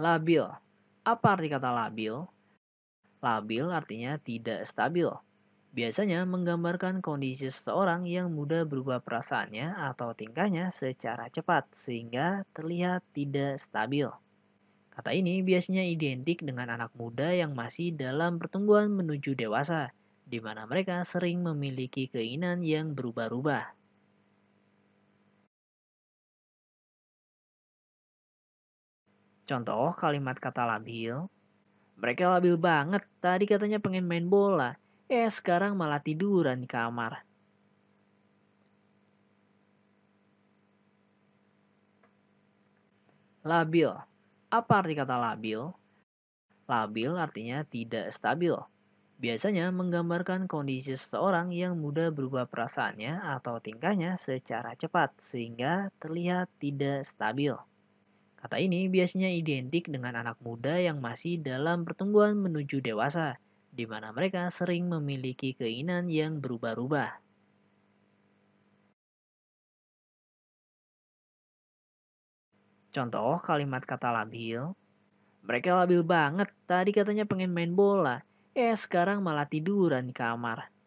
Labil. Apa arti kata labil? Labil artinya tidak stabil. Biasanya menggambarkan kondisi seseorang yang mudah berubah perasaannya atau tingkahnya secara cepat sehingga terlihat tidak stabil. Kata ini biasanya identik dengan anak muda yang masih dalam pertumbuhan menuju dewasa, di mana mereka sering memiliki keinginan yang berubah-ubah. Contoh kalimat kata labil. Mereka labil banget, tadi katanya pengen main bola. Eh sekarang malah tiduran di kamar. Labil. Apa arti kata labil? Labil artinya tidak stabil. Biasanya menggambarkan kondisi seseorang yang mudah berubah perasaannya atau tingkahnya secara cepat sehingga terlihat tidak stabil. Kata ini biasanya identik dengan anak muda yang masih dalam pertumbuhan menuju dewasa, di mana mereka sering memiliki keinginan yang berubah-ubah. Contoh kalimat kata labil. Mereka labil banget, tadi katanya pengen main bola. Eh sekarang malah tiduran di kamar.